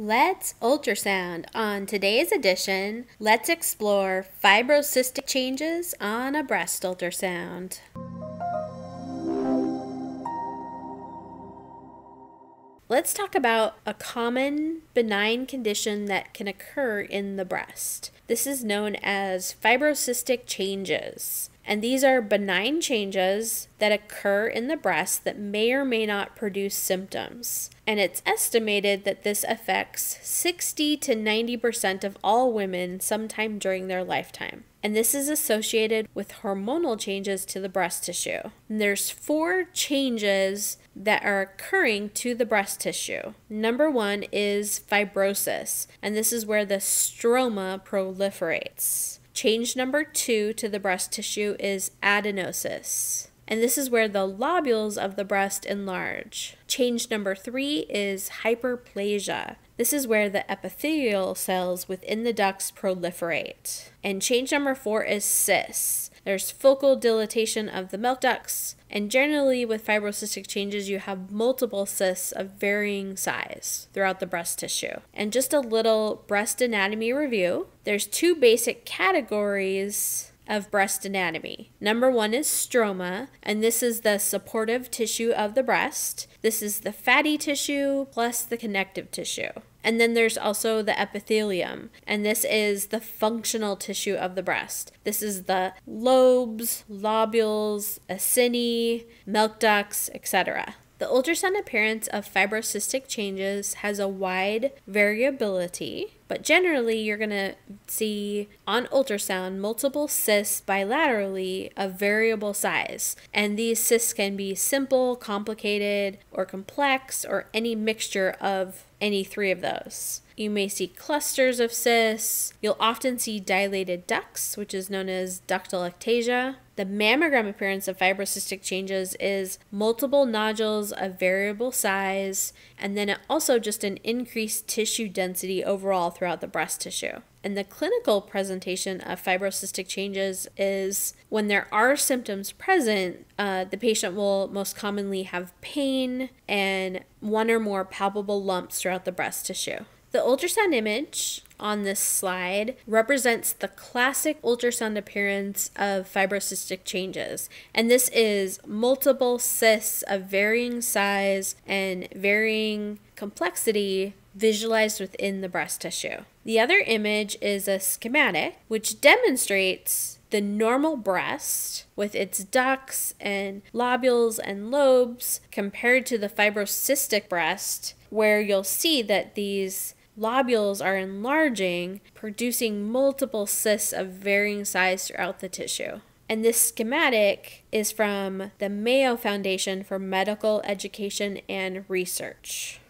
Let's ultrasound. On today's edition, let's explore fibrocystic changes on a breast ultrasound. Let's talk about a common benign condition that can occur in the breast. This is known as fibrocystic changes. And these are benign changes that occur in the breast that may or may not produce symptoms. And it's estimated that this affects 60 to 90% of all women sometime during their lifetime. And this is associated with hormonal changes to the breast tissue. And there's four changes that are occurring to the breast tissue. Number one is fibrosis, and this is where the stroma proliferates. Change number two to the breast tissue is adenosis. And this is where the lobules of the breast enlarge. Change number three is hyperplasia. This is where the epithelial cells within the ducts proliferate. And change number four is cysts. There's focal dilatation of the milk ducts, and generally, with fibrocystic changes, you have multiple cysts of varying size throughout the breast tissue. And just a little breast anatomy review there's two basic categories of breast anatomy. Number one is stroma, and this is the supportive tissue of the breast. This is the fatty tissue plus the connective tissue. And then there's also the epithelium, and this is the functional tissue of the breast. This is the lobes, lobules, acini, milk ducts, etc. The ultrasound appearance of fibrocystic changes has a wide variability, but generally you're going to see on ultrasound multiple cysts bilaterally of variable size. And these cysts can be simple, complicated, or complex, or any mixture of any three of those. You may see clusters of cysts. You'll often see dilated ducts, which is known as ductal ectasia. The mammogram appearance of fibrocystic changes is multiple nodules of variable size, and then also just an increased tissue density overall throughout the breast tissue. And the clinical presentation of fibrocystic changes is when there are symptoms present, uh, the patient will most commonly have pain and one or more palpable lumps throughout the breast tissue. The ultrasound image on this slide represents the classic ultrasound appearance of fibrocystic changes. And this is multiple cysts of varying size and varying complexity visualized within the breast tissue. The other image is a schematic which demonstrates the normal breast with its ducts and lobules and lobes compared to the fibrocystic breast where you'll see that these lobules are enlarging, producing multiple cysts of varying size throughout the tissue. And this schematic is from the Mayo Foundation for Medical Education and Research.